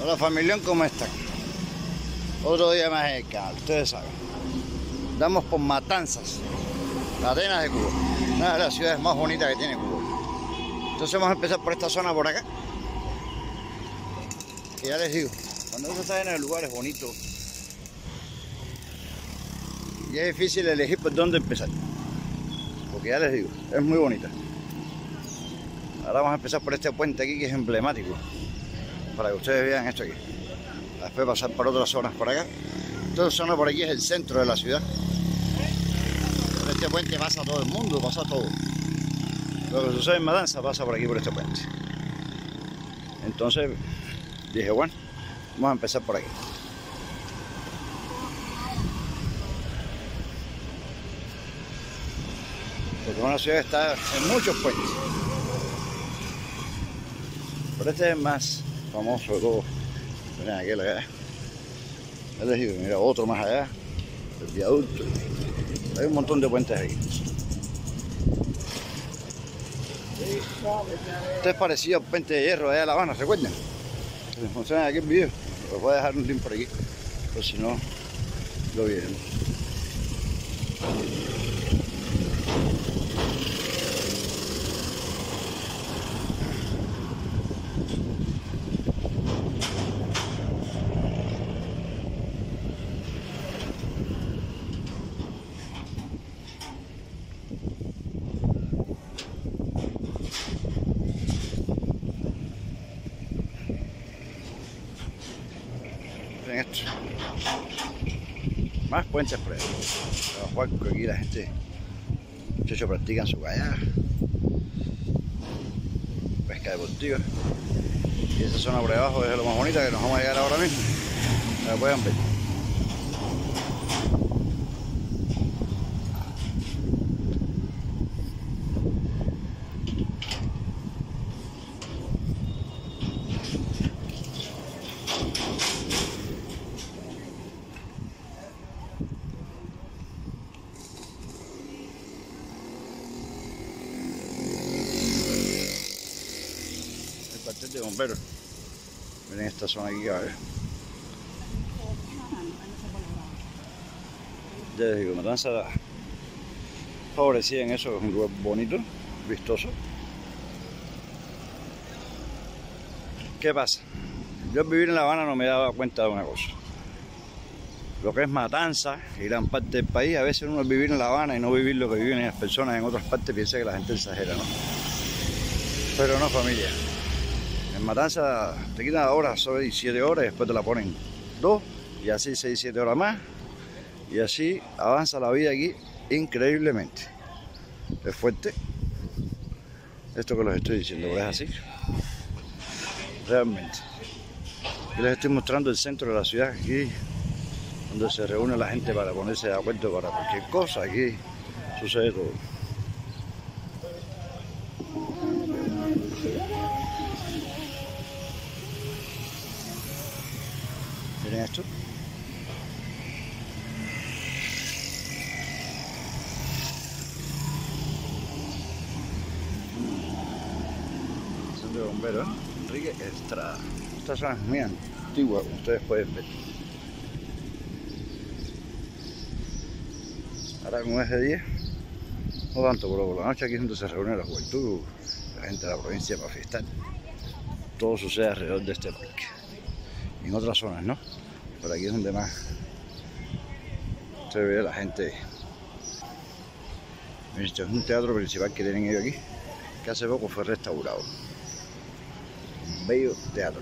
Hola familia, ¿cómo están? Otro día más en el canal, ustedes saben. Damos por Matanzas, Atenas de Cuba. Una de las ciudades más bonitas que tiene Cuba. Entonces vamos a empezar por esta zona por acá. Que ya les digo, cuando uno está en el lugar es bonito. Y es difícil elegir por dónde empezar. Porque ya les digo, es muy bonita. Ahora vamos a empezar por este puente aquí que es emblemático. Para que ustedes vean esto aquí. Después pasar por otras zonas por acá. Toda zona por aquí es el centro de la ciudad. Por este puente pasa todo el mundo, pasa todo. Lo que sucede en Madanza pasa por aquí por este puente. Entonces dije, bueno, vamos a empezar por aquí. Porque una ciudad está en muchos puentes. Pero este es más famoso de todos. Miren aquel allá. Ya les digo, mira otro más allá. El viaducto. Hay un montón de puentes aquí. Esto es parecido al puente de hierro allá de La Habana, ¿recuerdan? Les mostré en aquel video. Os voy a dejar un link por aquí. Por si no lo vieron. Miren esto. Más puentes por ahí. Los aquí la gente, muchachos practican su kayak, pesca deportiva. Y esa zona por abajo es lo más bonita que nos vamos a llegar ahora mismo. Que puedan ver. el cuartel de bomberos. Miren esta zona aquí, a ver. Ya les digo, Matanza favorecida en eso, es un lugar bonito, vistoso. ¿Qué pasa? Yo vivir en La Habana no me daba cuenta de una cosa. Lo que es Matanza y gran parte del país, a veces uno al vivir en La Habana y no vivir lo que viven las personas en otras partes piensa que la gente exagera, ¿no? Pero no familia. En Matanza te quitan horas, son 7 horas y después te la ponen 2 y así 6, 7 horas más. Y así avanza la vida aquí increíblemente. Es fuerte. Esto que les estoy diciendo, es así. Realmente. Y les estoy mostrando el centro de la ciudad aquí, donde se reúne la gente para ponerse de acuerdo para cualquier cosa. Aquí sucede todo. Bomberos. Enrique Estrada. Esta zona es muy antigua, como ustedes pueden ver. Ahora como es de 10, no tanto, pero por la noche aquí es donde se reúne la juventud, la gente de la provincia para fiestar. Todo sucede alrededor de este parque en otras zonas, ¿no? Pero aquí es donde más se ve la gente. Este es un teatro principal que tienen ellos aquí, que hace poco fue restaurado. Bello teatro.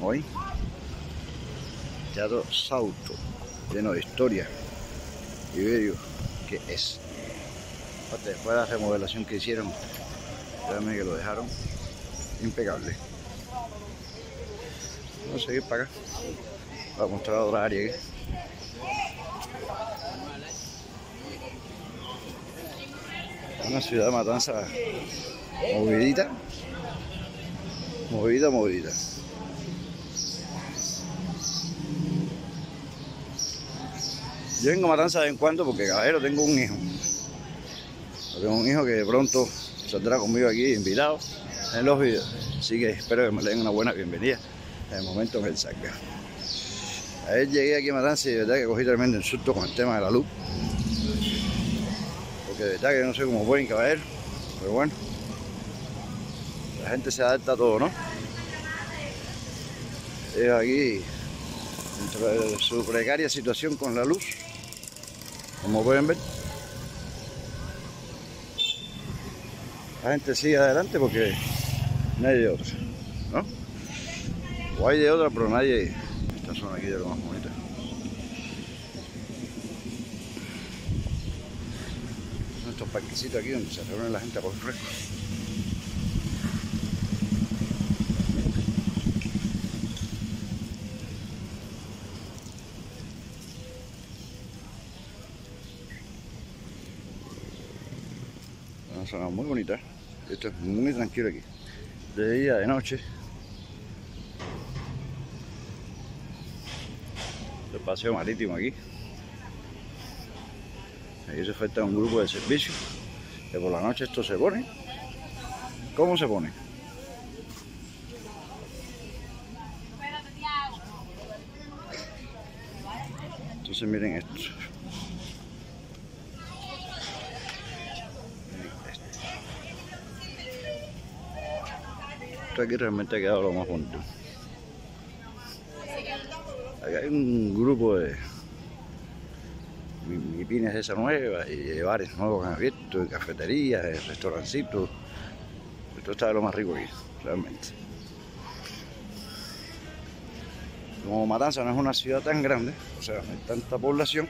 Hoy, Teatro Sauto, lleno de historia y bello que es. Después de la remodelación que hicieron, créanme que lo dejaron impecable. Vamos a seguir para acá. Voy a mostrar otra área aquí. Una ciudad matanza movidita. Movidita, movidita. Yo vengo a Matanza de vez en cuando porque, caballero, tengo un hijo. Tengo un hijo que de pronto saldrá conmigo aquí invitado en los videos. Así que espero que me le den una buena bienvenida en el momento en que él salga. Ayer llegué aquí a Matanza y de verdad que cogí tremendo insulto con el tema de la luz. Porque de que no sé cómo pueden caballero. Pero bueno, la gente se adapta a todo, ¿no? Es aquí, su precaria situación con la luz, como pueden ver, la gente sigue adelante porque nadie de otra, ¿no? O hay de otra, pero nadie. Esta zona aquí de lo más bonita. Parquecitos aquí donde se reúne la gente a coger fresco. Una zona muy bonita. Esto es muy tranquilo aquí. De día, de noche. El paseo marítimo aquí. Ahí se falta un grupo de servicio. Que por la noche esto se pone. ¿Cómo se pone? Entonces miren esto. Esto aquí realmente ha quedado lo más bonito. Aquí hay un grupo de mi- mipines de esa nueva y bares nuevos que han abierto, y cafeterías, restaurancitos. Esto está de lo más rico aquí, realmente. Como Matanza no es una ciudad tan grande, o sea, no hay tanta población,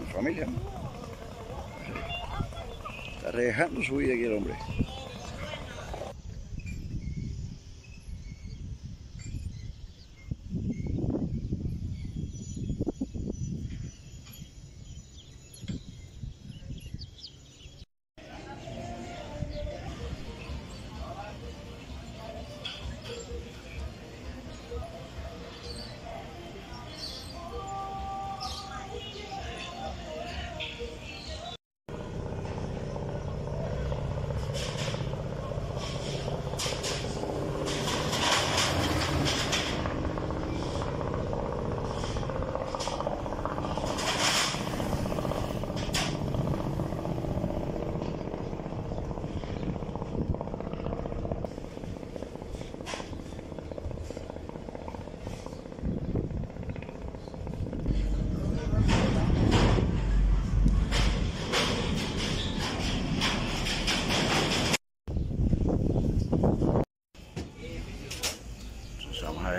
mi familia. Está arriesgando su vida aquí el hombre.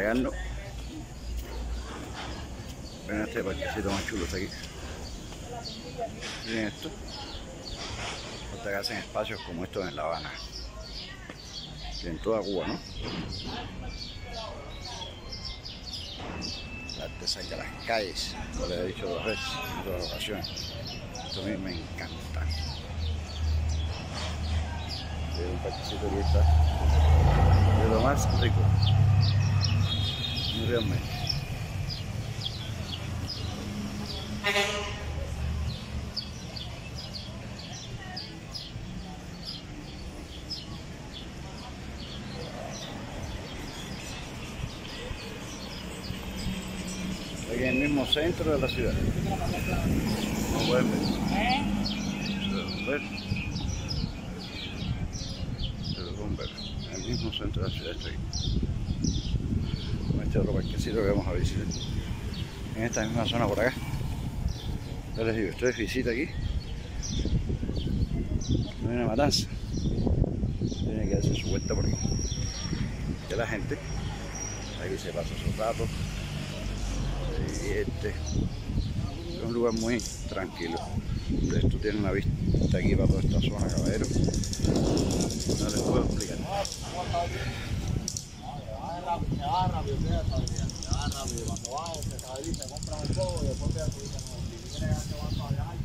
Llegarnos. Ven este parquecito más chulo está aquí. Miren esto. Hasta que hacen espacios como estos en La Habana. Y en toda Cuba, ¿no? La artesanía de las calles, como les he dicho dos veces en otras ocasiones. Esto a mí me encanta. Es un parquecito que está de lo más rico. Realmente. En el mismo centro de la ciudad. Pueden ver. Se lo. En el mismo centro de la ciudad este otro parquecito que vamos a visitar. En esta misma zona por acá. Ya les digo, estoy de visita aquí. No hay una matanza. Tiene que hacer su vuelta por aquí. Que la gente aquí se pasa sus ratos. Se divierte. Es un lugar muy tranquilo. Esto tiene una vista aquí para toda esta zona, caballero. No les puedo explicar. Se va rápido, se va rápido, se va rápido. Cuando va, se estabiliza, compra un poco y después te dice, no, si quieres que vas a viajar.